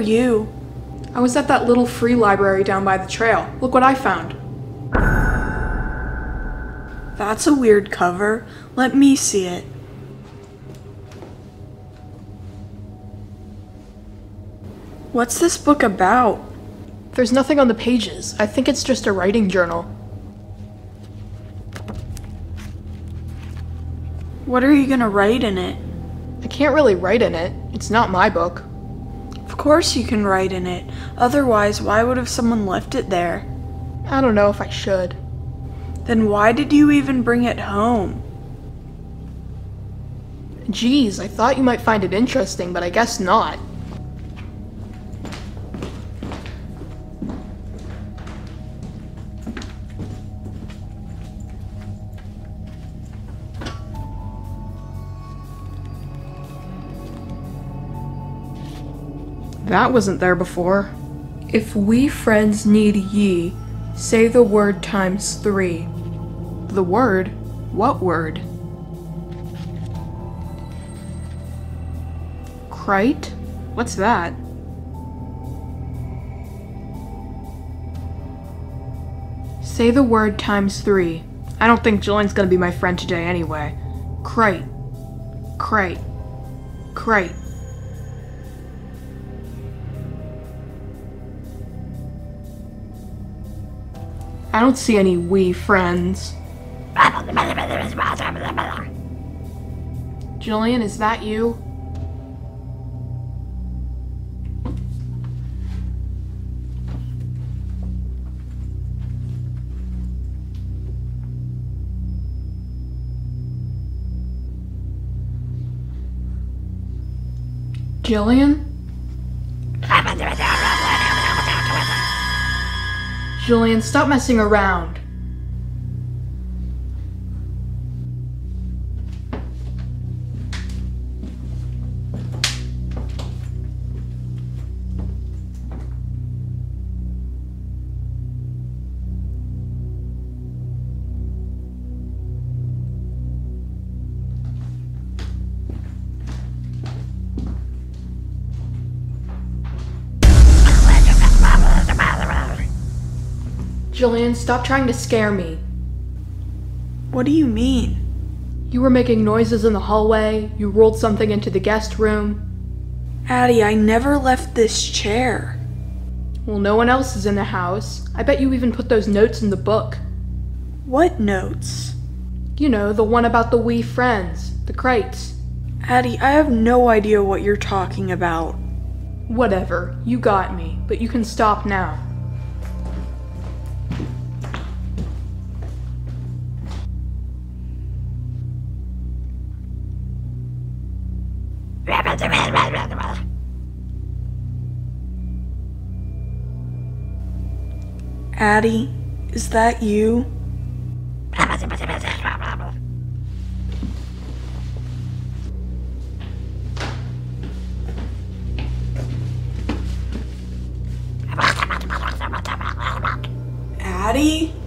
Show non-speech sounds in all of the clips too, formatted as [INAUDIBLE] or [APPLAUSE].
You? I was at that little free library down by the trail. Look what I found. That's a weird cover. Let me see it. What's this book about? There's nothing on the pages. I think it's just a writing journal. What are you gonna write in it? I can't really write in it. It's not my book. Of course you can write in it. Otherwise, why would have someone left it there? I don't know if I should. Then why did you even bring it home? Geez, I thought you might find it interesting, but I guess not. That wasn't there before. If we friends need ye, say the word times three. The word? What word? Krite? What's that? Say the word times three. I don't think Jillian's gonna be my friend today anyway. Krite. Krite. Krite. I don't see any we friends. Jillian, is that you? Jillian? Jillian, stop messing around. Jillian, stop trying to scare me. What do you mean? You were making noises in the hallway, you rolled something into the guest room. Addie, I never left this chair. Well, no one else is in the house. I bet you even put those notes in the book. What notes? You know, the one about the wee friends, the Krites. Addie, I have no idea what you're talking about. Whatever, you got me, but you can stop now. Addie, is that you? Addie?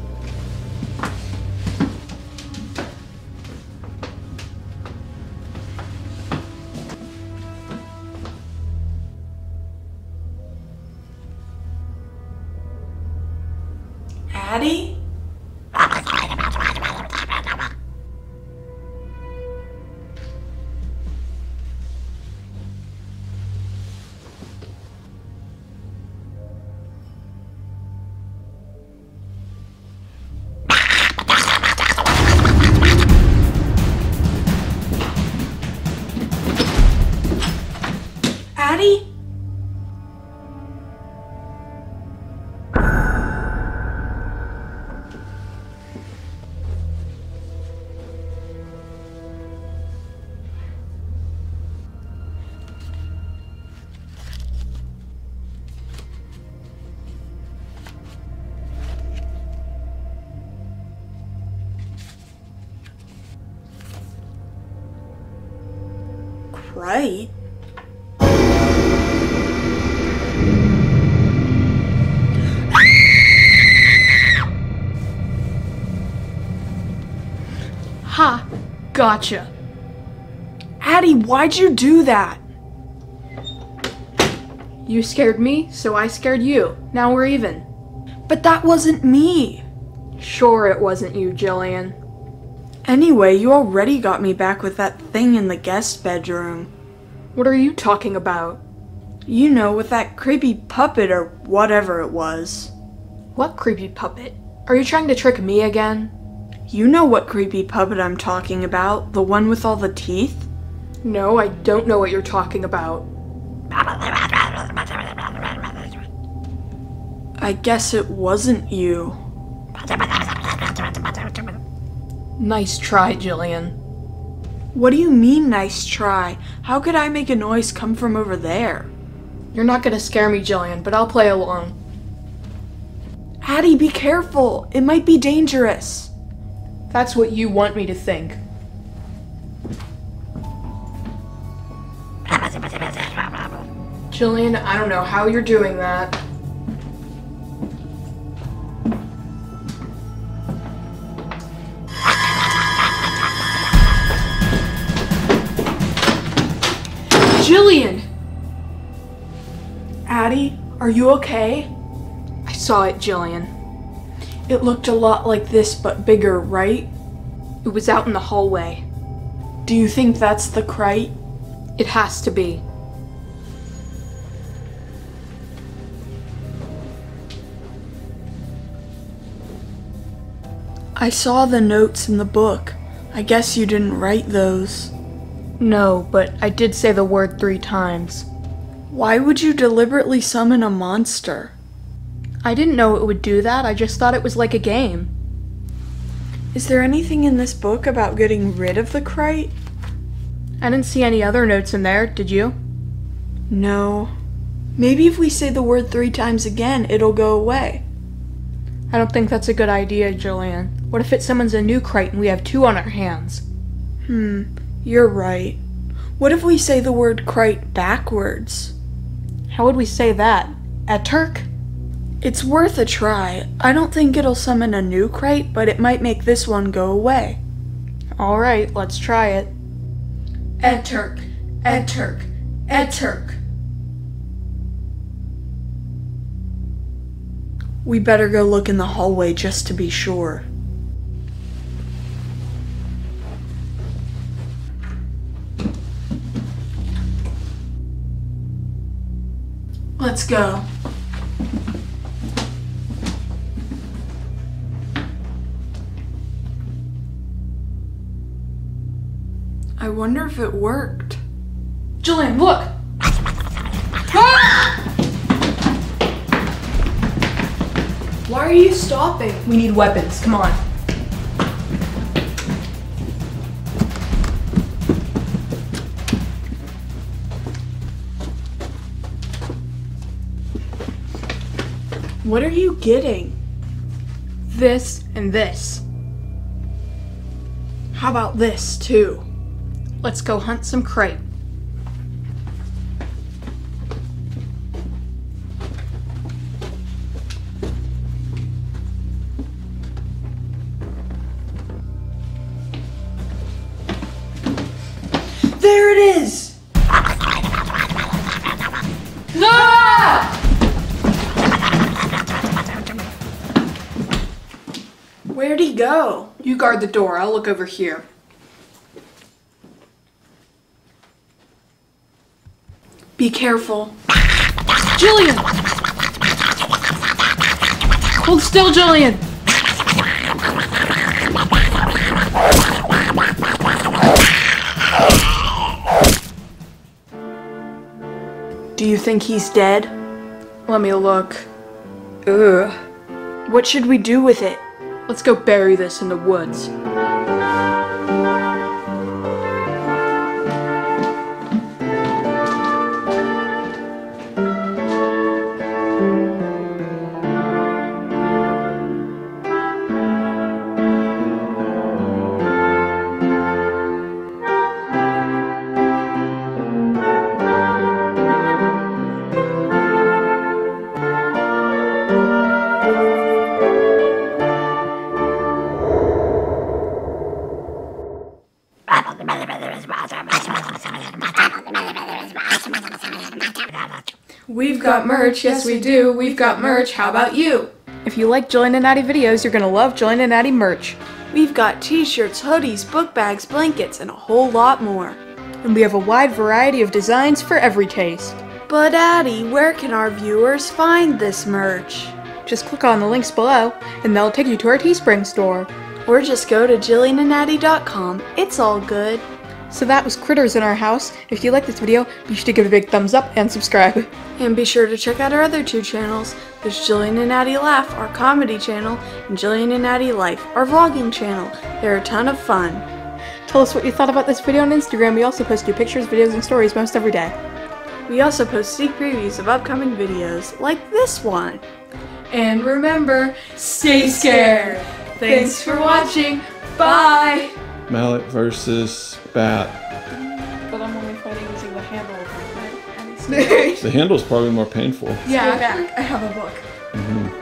Right? Ha! Gotcha. Addie, why'd you do that? You scared me, so I scared you. Now we're even. But that wasn't me. Sure, it wasn't you, Jillian. Anyway, you already got me back with that thing in the guest bedroom. What are you talking about? You know, with that creepy puppet or whatever it was. What creepy puppet? Are you trying to trick me again? You know what creepy puppet I'm talking about, the one with all the teeth? No, I don't know what you're talking about. I guess it wasn't you. [LAUGHS] Nice try, Jillian. What do you mean, nice try? How could I make a noise come from over there? You're not gonna scare me, Jillian, but I'll play along. Addie, be careful! It might be dangerous. That's what you want me to think. [LAUGHS] Jillian, I don't know how you're doing that. Are you okay? I saw it, Jillian. It looked a lot like this, but bigger, right? It was out in the hallway. Do you think that's the Krite? It has to be. I saw the notes in the book. I guess you didn't write those. No, but I did say the word three times. Why would you deliberately summon a monster? I didn't know it would do that, I just thought it was like a game. Is there anything in this book about getting rid of the Krite? I didn't see any other notes in there, did you? No. Maybe if we say the word three times again, it'll go away. I don't think that's a good idea, Jillian. What if it summons a new Krite and we have two on our hands? Hmm, you're right. What if we say the word Krite backwards? How would we say that? At Turk? It's worth a try. I don't think it'll summon a new crate, but it might make this one go away. Alright, let's try it. Ed Turk, Ed Turk, Ed Turk. We better go look in the hallway just to be sure. Let's go. I wonder if it worked. Jillian, look! Why are you stopping? We need weapons, come on. What are you getting? This and this. How about this, too? Let's go hunt some Krite. Go? You guard the door, I'll look over here. Be careful. Jillian! Hold still, Jillian! Do you think he's dead? Let me look. Ugh. What should we do with it? Let's go bury this in the woods. We've got merch, yes we do. We've got merch, how about you? If you like Jillian and Addie videos, you're gonna love Jillian and Addie merch. We've got t-shirts, hoodies, book bags, blankets, and a whole lot more. And we have a wide variety of designs for every taste. But Addie, where can our viewers find this merch? Just click on the links below, and they'll take you to our Teespring store. Or just go to JillianandAddie.com. It's all good. So that was Critters in Our House. If you like this video, be sure to give it a big thumbs up and subscribe. And be sure to check out our other two channels. There's Jillian and Addie Laugh, our comedy channel, and Jillian and Addie Life, our vlogging channel. They're a ton of fun. Tell us what you thought about this video on Instagram. We also post new pictures, videos, and stories most every day. We also post sneak previews of upcoming videos, like this one. And remember, stay scared. Thanks for watching. Bye. Mallet versus Bat. But I'm only fighting using the handle of my [LAUGHS] The handle's probably more painful. Yeah. I have a book. Mhm.